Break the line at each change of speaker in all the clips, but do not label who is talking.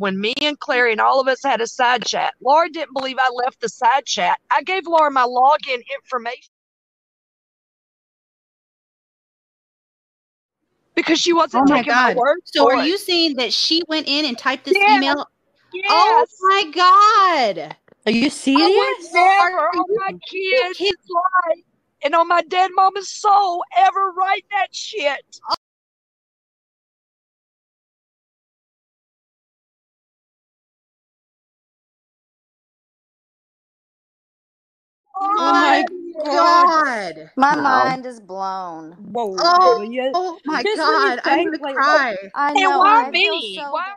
when me and Clary and all of us had a side chat. Laura didn't believe I left the side chat. I gave Laura my login information. Because she wasn't
Oh my
taking my
God.
word
So
for
are
it.
you saying that she went in and typed this
Yes.
email?
Oh yes.
Oh my God.
Are you serious?
I
serious?
would never on my kids' life and on my dead mama's soul ever write that shit.
My God.
My
Wow.
mind is blown.
Whoa.
Oh, oh my
Just
God. I'm going to oh, cry.
I
And
know.
why
I feel
me?
so
Why-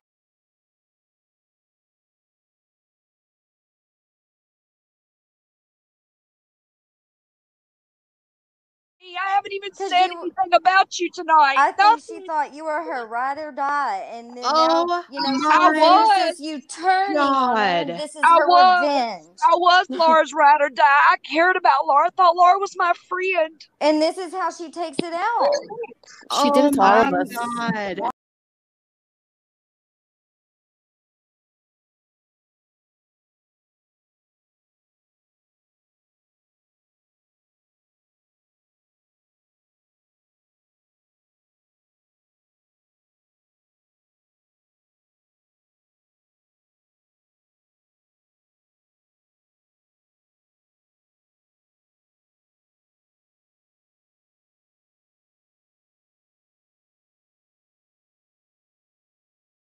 I haven't even said
you-
anything about you tonight.
I think she thought you were her ride or die, and then
Oh
now you know
my
she
was.
notices you turning on.
God.
This is
I
her
was.
revenge,
I was Laura's ride or die. I cared about Laura. I thought Laura was my friend.
and this is how she takes it out.
She did it to all
oh
of us.
God.